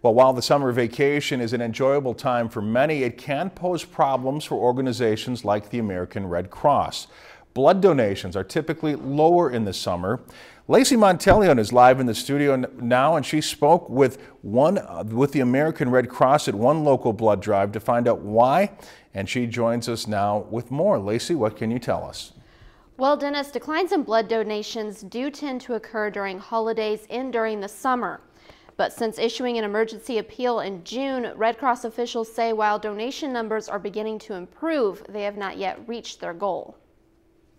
Well, while the summer vacation is an enjoyable time for many, it can pose problems for organizations like the American Red Cross. Blood donations are typically lower in the summer. Lacy Monteleone is live in the studio now, and she spoke with one with the American Red Cross at one local blood drive to find out why, and she joins us now with more. Lacy, what can you tell us? Well, Dennis, declines in blood donations do tend to occur during holidays and during the summer. But since issuing an emergency appeal in June, Red Cross officials say while donation numbers are beginning to improve, they have not yet reached their goal.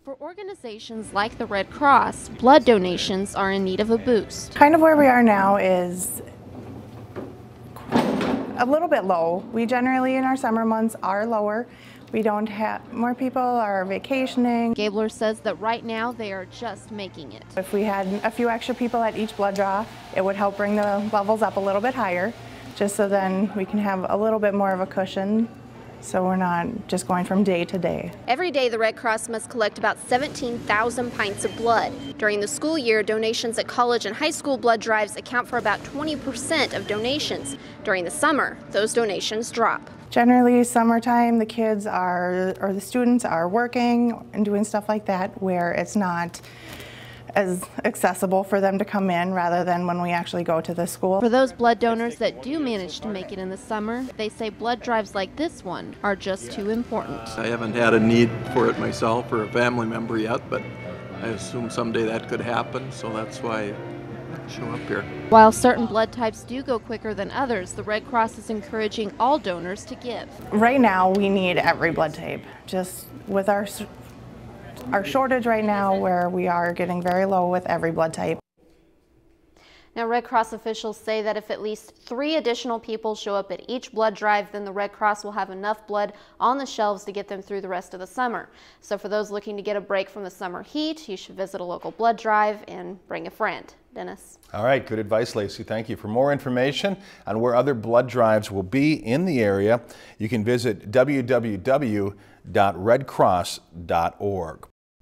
For organizations like the Red Cross, blood donations are in need of a boost. Kind of where we are now is a little bit low. We generally in our summer months are lower. We don't have, more people are vacationing. Gaebler says that right now they are just making it. If we had a few extra people at each blood draw, it would help bring the levels up a little bit higher, just so then we can have a little bit more of a cushion so we're not just going from day to day. Every day, the Red Cross must collect about 17,000 pints of blood. During the school year, donations at college and high school blood drives account for about 20% of donations. During the summer, those donations drop. Generally, summertime, the kids are, or the students are working and doing stuff like that where it's not as accessible for them to come in rather than when we actually go to the school. For those blood donors that do manage to make it in the summer, they say blood drives like this one are just too important. I haven't had a need for it myself or a family member yet, but I assume someday that could happen, so that's why I show up here. While certain blood types do go quicker than others, the Red Cross is encouraging all donors to give. Right now, we need every blood type. Just with our our shortage right now where we are getting very low with every blood type. Now, Red Cross officials say that if at least three additional people show up at each blood drive, then the Red Cross will have enough blood on the shelves to get them through the rest of the summer. So for those looking to get a break from the summer heat, you should visit a local blood drive and bring a friend. Dennis. All right, good advice, Lacy. Thank you. For more information on where other blood drives will be in the area, you can visit www.redcross.org.